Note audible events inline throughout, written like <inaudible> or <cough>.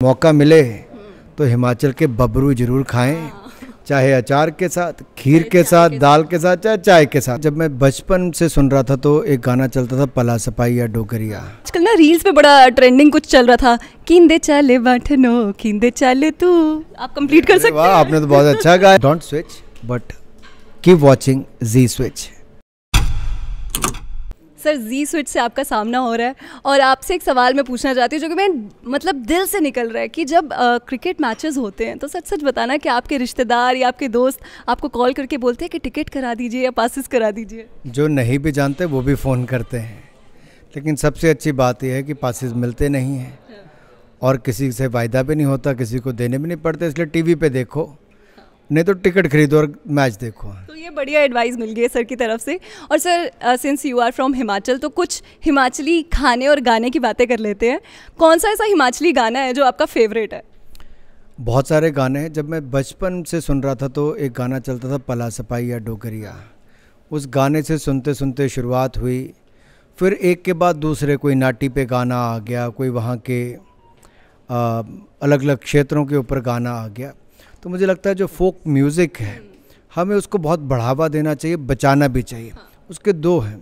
मौका मिले तो हिमाचल के बबरू ज़रूर खाएँ। चाहे अचार के साथ खीर के साथ दाल के साथ चाहे चाय के साथ। जब मैं बचपन से सुन रहा था तो एक गाना चलता था पला सपाई या डोगरिया आजकल ना रील्स पे बड़ा ट्रेंडिंग कुछ चल रहा था। किंदे चाले बांटनो किंदे चाले तू। आप कंप्लीट कर सकते हैं। आपने तो बहुत अच्छा गाया। Don't switch but keep watching Zee Switch sir ji Switch से आपका सामना हो रहा है और आपसे एक सवाल मैं पूछना चाहती हूँ जो कि मैं मतलब दिल से निकल रहा है कि जब आ, क्रिकेट मैचेस होते हैं तो सच सच बताना कि आपके रिश्तेदार या आपके दोस्त आपको कॉल करके बोलते हैं कि टिकट करा दीजिए या पासिस करा दीजिए जो नहीं भी जानते वो भी फ़ोन करते हैं। लेकिन सबसे अच्छी बात यह है कि पासिस मिलते नहीं हैं। और किसी से वायदा भी नहीं होता किसी को देने भी नहीं पड़ते इसलिए टीवी पे देखो। नहीं तो टिकट खरीदो और मैच देखो। तो ये बढ़िया एडवाइस मिल गई है सर की तरफ़ से। और sir since you are from Himachal तो कुछ हिमाचली खाने और गाने की बातें कर लेते हैं। कौन सा ऐसा हिमाचली गाना है जो आपका फेवरेट है? बहुत सारे गाने हैं। जब मैं बचपन से सुन रहा था तो एक गाना चलता था पला सपाई या डोगरिया उस गाने से सुनते सुनते शुरुआत हुई। फिर एक के बाद दूसरे कोई नाटी पे गाना आ गया कोई वहाँ के अलग अलग क्षेत्रों के ऊपर गाना आ गया। तो मुझे लगता है जो फोक म्यूज़िक है हमें उसको बहुत बढ़ावा देना चाहिए बचाना भी चाहिए। उसके दो हैं।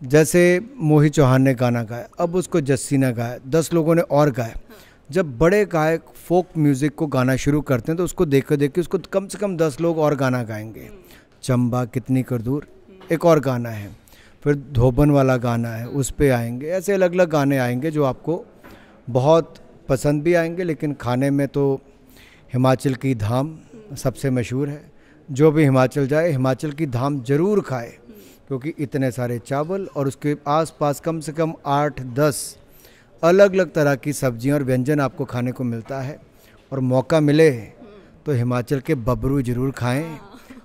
जैसे मोहित चौहान ने गाना गाया अब उसको जस्सी ने गाया दस लोगों ने और गाया। जब बड़े गायक फोक म्यूज़िक को गाना शुरू करते हैं तो उसको देख देख के उसको कम से कम दस लोग और गाना गाएँगे। चंबा कितनी कर दूर एक और गाना है। फिर धोबन वाला गाना है उस पर आएँगे। ऐसे अलग अलग गाने आएँगे जो आपको बहुत पसंद भी आएँगे लेकिन खाने में तो हिमाचल की धाम सबसे मशहूर है। जो भी हिमाचल जाए, हिमाचल की धाम ज़रूर खाए, क्योंकि इतने सारे चावल और उसके आसपास कम से कम आठ, दस अलग अलग तरह की सब्ज़ियाँ और व्यंजन आपको खाने को मिलता है। और मौका मिले तो हिमाचल के बबरू ज़रूर खाएँ।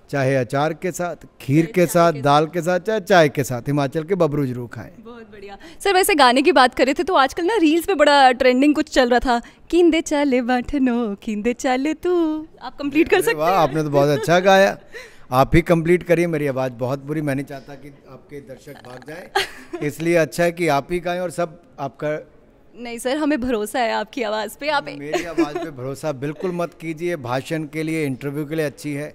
चाहे अचार के साथ खीर के साथ के दाल के साथ चाहे चाय के साथ हिमाचल के बबरू ज़रूर खाएँ। बहुत बढ़िया। सर वैसे गाने की बात करे थे तो आजकल ना रील्स पे बड़ा ट्रेंडिंग कुछ चल रहा था। किंदे चाले बांटनो किंदे चाले तू। आप कंप्लीट कर सकते हैं। आपने तो बहुत अच्छा गाया। <laughs> आप ही कंप्लीट करिए मेरी आवाज़ बहुत बुरी। मैं नहीं चाहता कि आपके दर्शक भाग जाए। इसलिए अच्छा है कि आप ही गाएँ और सब आपका नहीं सर हमें भरोसा है आपकी आवाज़ पे। आप मेरी आवाज़ पे भरोसा बिल्कुल मत कीजिए। भाषण के लिए इंटरव्यू के लिए अच्छी है।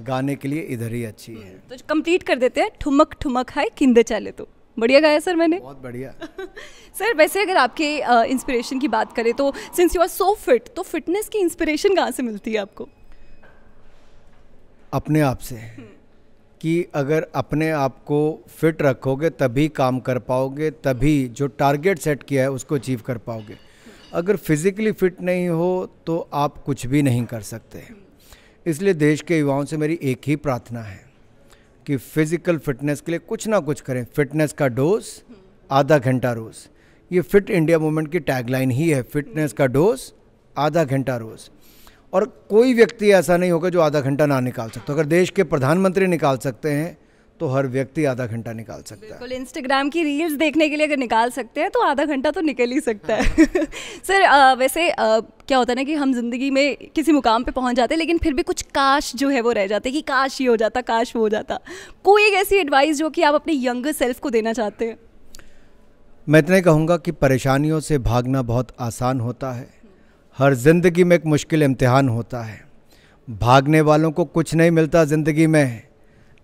गाने के लिए इधर ही अच्छी है। तो कंप्लीट कर देते हैं। ठुमक ठुमक है किंदे चाले तो। बढ़िया गाया सर मैंने। बहुत बढ़िया। <laughs> सर वैसे अगर आपके इंस्पिरेशन की बात करें तो since you are so fit तो फिटनेस की इंस्पिरेशन कहाँ से मिलती है आपको? अपने आप से। कि अगर अपने आप को फिट रखोगे तभी काम कर पाओगे तभी जो टारगेट सेट किया है उसको अचीव कर पाओगे। अगर फिज़िकली फिट नहीं हो तो आप कुछ भी नहीं कर सकते। इसलिए देश के युवाओं से मेरी एक ही प्रार्थना है कि फ़िज़िकल फिटनेस के लिए कुछ ना कुछ करें। फिटनेस का डोज आधा घंटा रोज़। ये फिट इंडिया मूवमेंट की टैगलाइन ही है। फिटनेस का डोज आधा घंटा रोज़। और कोई व्यक्ति ऐसा नहीं होगा जो आधा घंटा ना निकाल सकता। अगर देश के प्रधानमंत्री निकाल सकते हैं तो हर व्यक्ति आधा घंटा निकाल सकता है। बिल्कुल इंस्टाग्राम की रील्स देखने के लिए अगर निकाल सकते हैं तो आधा घंटा तो निकल ही सकता है। <laughs> सर अ, वैसे क्या होता है ना कि हम ज़िंदगी में किसी मुकाम पे पहुँच जाते हैं लेकिन फिर भी कुछ काश जो है वो रह जाते हैं कि काश ये हो जाता काश वो हो जाता। कोई एक ऐसी एडवाइस जो कि आप अपने यंगर सेल्फ को देना चाहते हैं? मैं इतना ही कहूँगा कि परेशानियों से भागना बहुत आसान होता है। हर ज़िंदगी में एक मुश्किल इम्तिहान होता है। भागने वालों को कुछ नहीं मिलता ज़िंदगी में।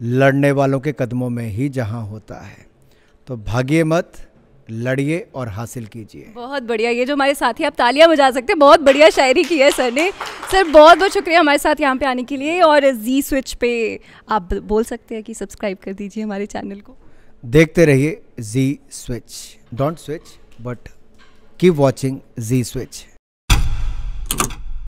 लड़ने वालों के कदमों में ही जहाँ होता है। तो भागिए मत लड़िए और हासिल कीजिए। बहुत बढ़िया ये जो हमारे साथी आप तालियाँ बजा सकते हैं। बहुत बढ़िया शायरी की है सर ने। सर बहुत बहुत शुक्रिया हमारे साथ यहाँ पे आने के लिए। और जी स्विच पे आप बोल सकते हैं कि सब्सक्राइब कर दीजिए हमारे चैनल को। देखते रहिए Zee Switch don't switch but keep watching Zee Switch